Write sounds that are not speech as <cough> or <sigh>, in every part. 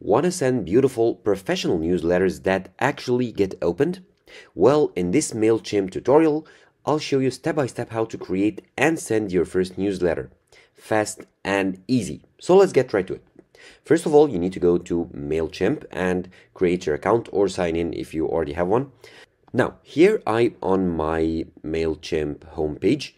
Want to send beautiful professional newsletters that actually get opened? Well, in this MailChimp tutorial, I'll show you step by step how to create and send your first newsletter. Fast and easy. So let's get right to it. First of all, you need to go to MailChimp and create your account or sign in if you already have one. Now, here I'm on my MailChimp homepage.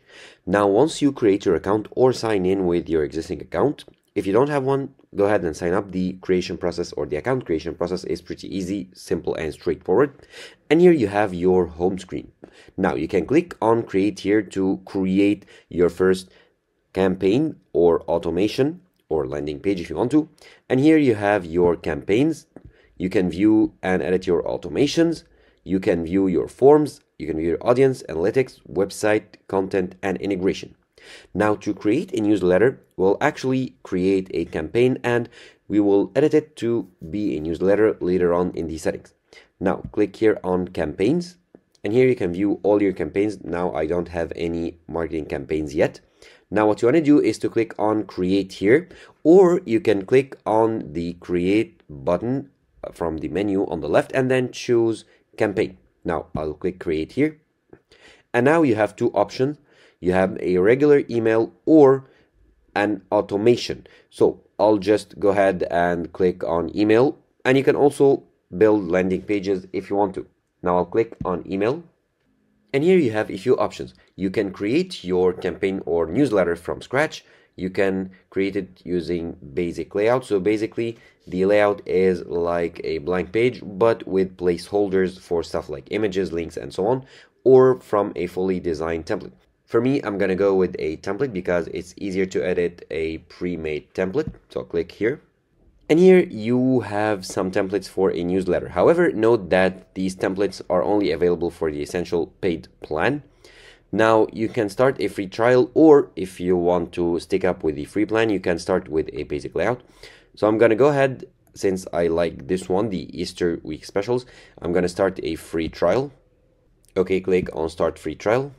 Now, once you create your account or sign in with your existing account, if you don't have one, go ahead and sign up. The creation process or the account creation process is pretty easy, simple, and straightforward. And here you have your home screen. Now, you can click on create here to create your first campaign or automation or landing page if you want to. And here you have your campaigns. You can view and edit your automations you can view your forms, you can view your audience, analytics, website, content, and integration. Now to create a newsletter, we'll actually create a campaign and we will edit it to be a newsletter later on in the settings. Now click here on campaigns and here you can view all your campaigns. Now I don't have any marketing campaigns yet. Now what you want to do is to click on create here or you can click on the create button uh, from the menu on the left and then choose campaign. Now I'll click create here. And now you have two options. You have a regular email or an automation. So I'll just go ahead and click on email and you can also build landing pages if you want to. Now I'll click on email and here you have a few options. You can create your campaign or newsletter from scratch you can create it using basic layout so basically the layout is like a blank page but with placeholders for stuff like images links and so on or from a fully designed template for me i'm gonna go with a template because it's easier to edit a pre-made template so I'll click here and here you have some templates for a newsletter however note that these templates are only available for the essential paid plan now you can start a free trial or if you want to stick up with the free plan, you can start with a basic layout. So I'm to go ahead, since I like this one, the Easter week specials, I'm to start a free trial. Okay, click on start free trial.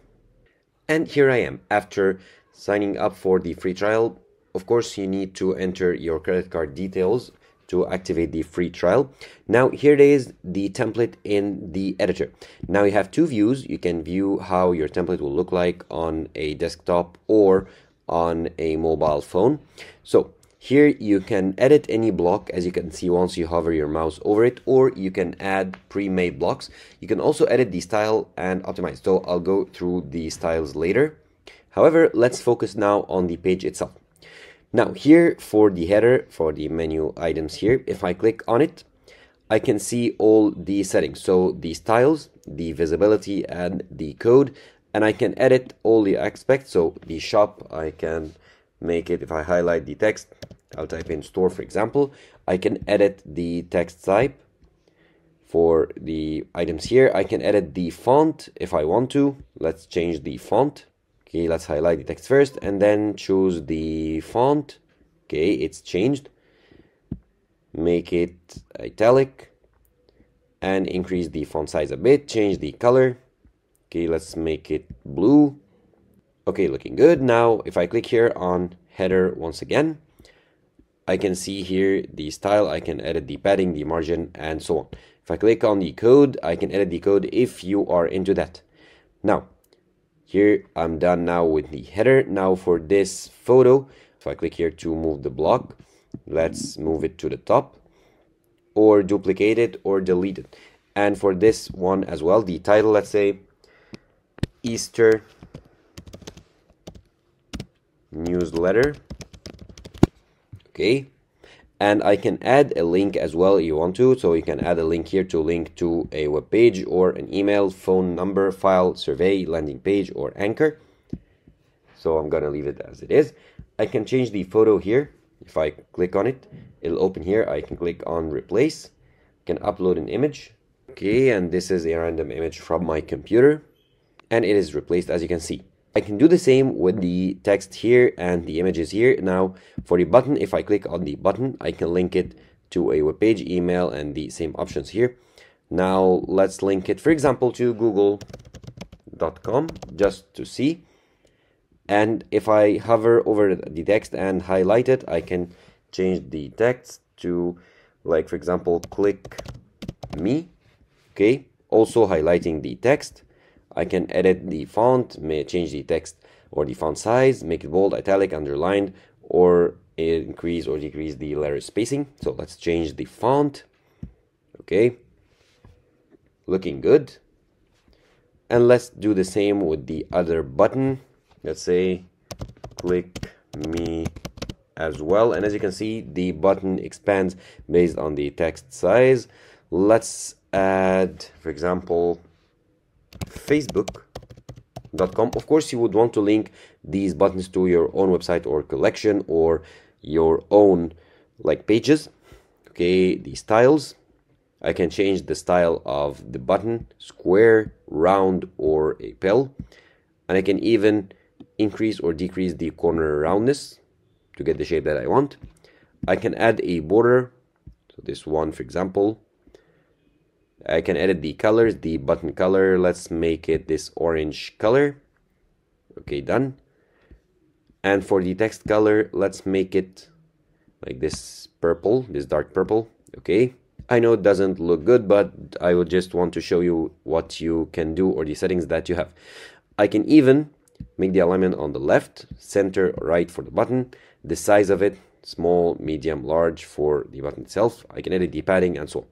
And here I am. After signing up for the free trial, of course you need to enter your credit card details to activate the free trial. Now here it is the template in the editor. Now you have two views. You can view how your template will look like on a desktop or on a mobile phone. So here you can edit any block as you can see once you hover your mouse over it or you can add pre-made blocks. You can also edit the style and optimize. So I'll go through the styles later. However, let's focus now on the page itself. Now here for the header, for the menu items here, if I click on it, I can see all the settings. So the styles, the visibility and the code, and I can edit all the aspects. So the shop, I can make it, if I highlight the text, I'll type in store, for example, I can edit the text type for the items here. I can edit the font if I want to. Let's change the font. Okay, let's highlight the text first and then choose the font. Okay, it's changed. Make it italic and increase the font size a bit. Change the color. Okay, let's make it blue. Okay, looking good. Now, if I click here on header once again, I can see here the style. I can edit the padding, the margin, and so on. If I click on the code, I can edit the code if you are into that. Now, here I'm done now with the header. Now for this photo, if I click here to move the block, let's move it to the top or duplicate it or delete it. And for this one as well, the title, let's say Easter newsletter. Okay, and I can add a link as well if you want to. So you can add a link here to link to a web page or an email phone number file survey landing page or anchor. So I'm gonna leave it as it is. I can change the photo here. If I click on it it'll open here. I can click on replace. Can upload an image. Okay and this is a random image from my computer. And it is replaced as you can see I can do the same with the text here and the images here. Now, for the button, if I click on the button, I can link it to a web page, email, and the same options here. Now, let's link it, for example, to google.com just to see. And if I hover over the text and highlight it, I can change the text to like for example click me okay also highlighting the text I can edit the font may change the text or the font size make it bold italic underlined or increase or decrease the letter spacing. So let's change the font. Okay. Looking good. And let's do the same with the other button. Let's say click me as well. And as you can see the button expands based on the text size. Let's add for example facebook.com of course you would want to link these buttons to your own website or collection or your own like pages. Okay the styles. I can change the style of the button square round or a pill and I can even increase or decrease the corner roundness to get the shape that I want. I can add a border. So this one for example I can edit the colors the button color. Let's make it this orange color. Okay done. And for the text color let's make it like this purple this dark purple. Okay. I know it doesn't look good but I would just want to show you what you can do or the settings that you have. I can even make the alignment on the left center right for the button the size of it small medium large for the button itself. I can edit the padding and so on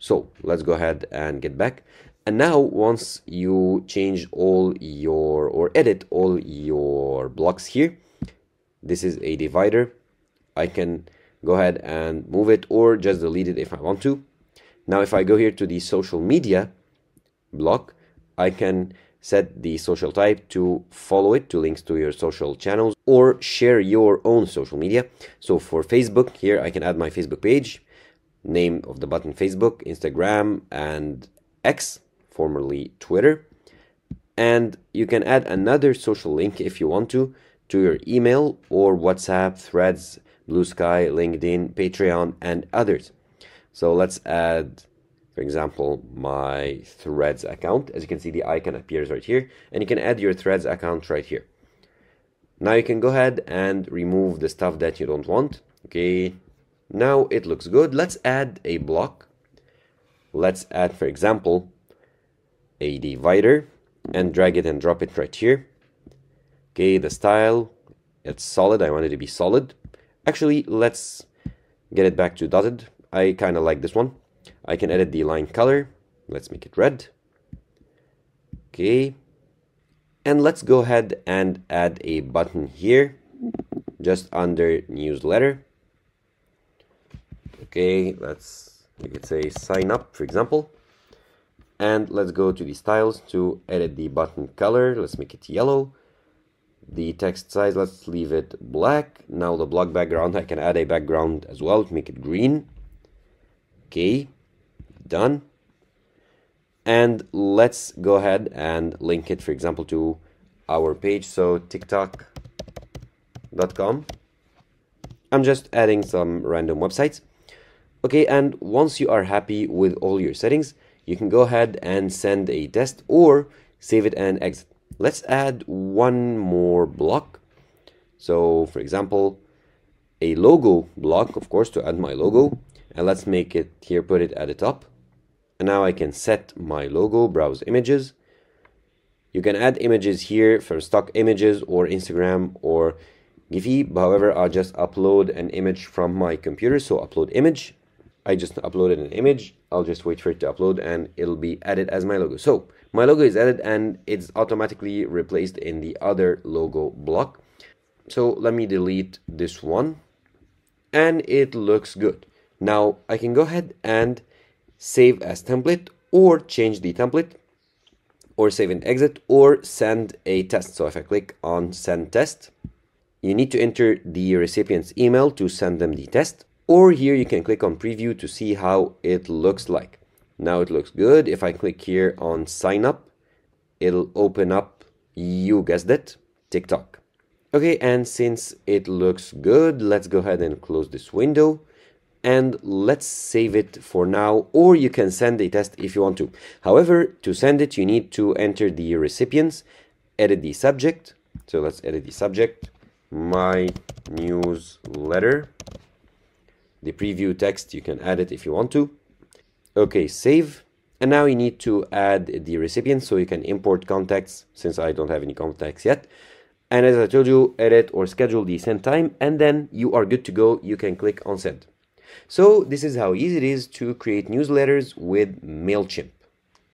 so let's go ahead and get back. And now once you change all your or edit all your blocks here this is a divider. I can go ahead and move it or just delete it if I want to. Now if I go here to the social media block I can set the social type to follow it to links to your social channels or share your own social media. So for Facebook here I can add my Facebook page name of the button Facebook Instagram and X formerly Twitter and you can add another social link if you want to to your email or WhatsApp threads Blue Sky LinkedIn Patreon and others so let's add for example, my Threads account. As you can see, the icon appears right here, and you can add your Threads account right here. Now you can go ahead and remove the stuff that you don't want. Okay, now it looks good. Let's add a block. Let's add, for example, a divider and drag it and drop it right here. Okay, the style, it's solid. I want it to be solid. Actually, let's get it back to dotted. I kind of like this one. I can edit the line color. Let's make it red. Okay. And let's go ahead and add a button here, just under newsletter. Okay, let's, we could say sign up, for example. And let's go to the styles to edit the button color. Let's make it yellow. The text size, let's leave it black. Now the block background, <laughs> I can add a background as well to make it green. Okay, done and let's go ahead and link it for example to our page so tiktok.com I'm just adding some random websites okay and once you are happy with all your settings you can go ahead and send a test or save it and exit let's add one more block so for example a logo block of course to add my logo and let's make it here put it at the top and now I can set my logo, browse images. You can add images here for stock images or Instagram or Giphy. However, I'll just upload an image from my computer. So upload image. I just uploaded an image. I'll just wait for it to upload and it'll be added as my logo. So my logo is added and it's automatically replaced in the other logo block. So let me delete this one and it looks good. Now I can go ahead and save as template or change the template or save and exit or send a test. So if I click on send test, you need to enter the recipient's email to send them the test or here you can click on preview to see how it looks like. Now it looks good. If I click here on sign up, it'll open up, you guessed it, TikTok. Okay, and since it looks good, let's go ahead and close this window and let's save it for now or you can send a test if you want to however to send it you need to enter the recipients edit the subject so let's edit the subject my newsletter the preview text, you can add it if you want to. Okay, save. And now you need to add the recipient so you can import contacts since I don't have any contacts yet. And as I told you, edit or schedule the send time and then you are good to go. You can click on send. So this is how easy it is to create newsletters with MailChimp.